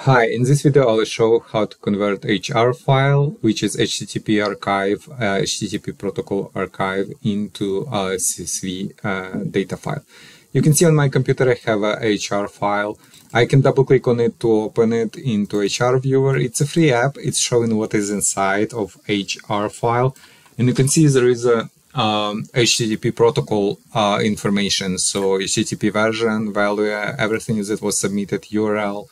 Hi, in this video I'll show how to convert HAR file, which is HTTP archive, uh, HTTP protocol archive into a CSV uh, data file. You can see on my computer I have a HAR file. I can double click on it to open it into HAR viewer. It's a free app. It's showing what is inside of HAR file. And you can see there is a um, HTTP protocol uh, information. So HTTP version, value, everything that was submitted, URL,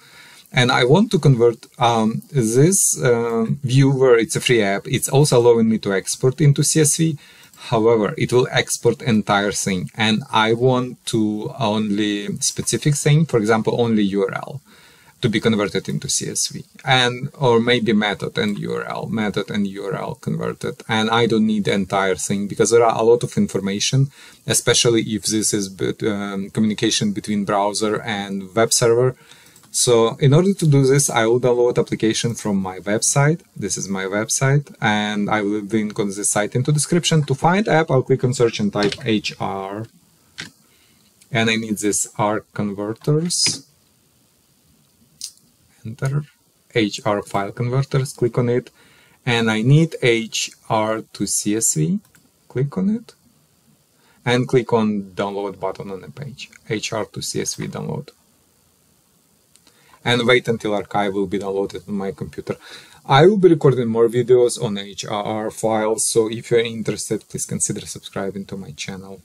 and I want to convert um, this uh, viewer, it's a free app, it's also allowing me to export into CSV. However, it will export entire thing and I want to only specific thing, for example, only URL to be converted into CSV and or maybe method and URL, method and URL converted. And I don't need the entire thing because there are a lot of information, especially if this is um, communication between browser and web server so in order to do this, I will download application from my website. This is my website and I will link on this site into description. To find app, I'll click on search and type HAR. And I need this R converters. Enter HAR file converters, click on it. And I need HAR to CSV, click on it. And click on download button on the page, HAR to CSV download and wait until archive will be downloaded on my computer. I will be recording more videos on HAR files, so if you're interested, please consider subscribing to my channel.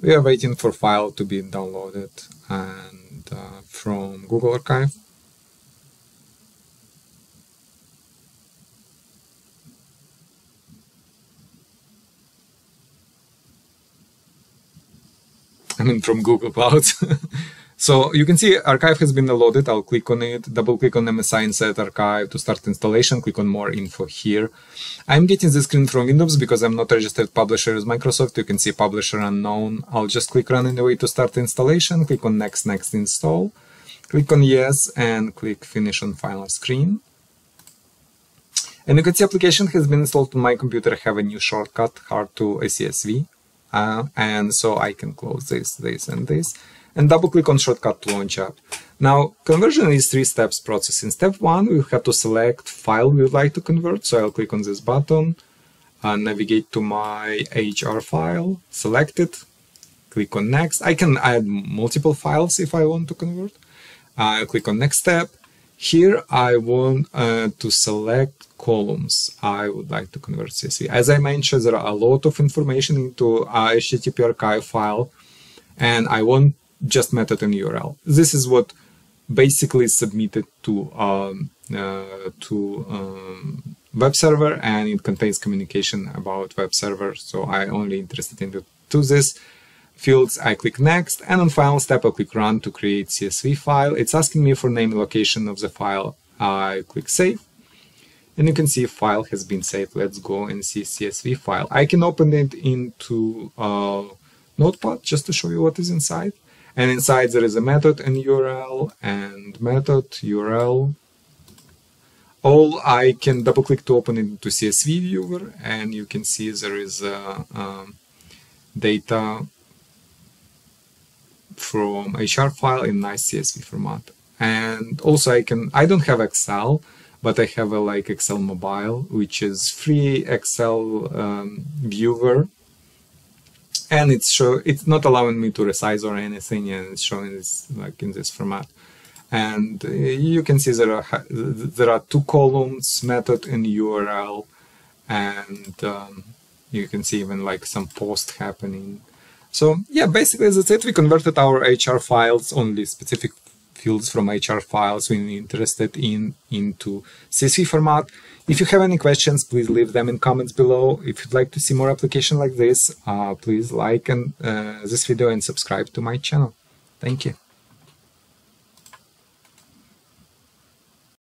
We are waiting for file to be downloaded and uh, from Google Archive. I mean from Google Clouds. So you can see archive has been loaded. I'll click on it, double click on MSI Insert Archive to start installation, click on more info here. I'm getting this screen from Windows because I'm not registered publisher with Microsoft. You can see publisher unknown. I'll just click run anyway to start installation, click on next, next install, click on yes and click finish on final screen. And you can see application has been installed on my computer. I have a new shortcut, HAR to CSV. Uh, and so I can close this, this, and this and double click on shortcut to launch app. Now, conversion is three steps process. In step one, we have to select file we would like to convert. So I'll click on this button and navigate to my HAR file, select it, click on next. I can add multiple files if I want to convert. I'll click on next step. Here I want uh, to select columns I would like to convert CSV. As I mentioned, there are a lot of information into HTTP archive file and I want just method and URL. This is what basically is submitted to um, uh, to um, web server and it contains communication about web server. So I only interested in the to this fields. I click next and on final step I click run to create CSV file. It's asking me for name and location of the file. I click save and you can see file has been saved. Let's go and see CSV file. I can open it into uh, Notepad just to show you what is inside. And inside there is a method and URL and method URL. All I can double click to open it into CSV viewer and you can see there is a, a data from HAR file in nice CSV format. And also I can, I don't have Excel, but I have a like Excel mobile, which is free Excel um, viewer and it's show it's not allowing me to resize or anything and it's showing this like in this format. And uh, you can see there are there are two columns method and url and um, you can see even like some post happening. So yeah basically that's it we converted our HAR files only specific fields from HAR files when you're interested in into CSV format. If you have any questions, please leave them in comments below. If you'd like to see more application like this, uh, please like and, uh, this video and subscribe to my channel. Thank you.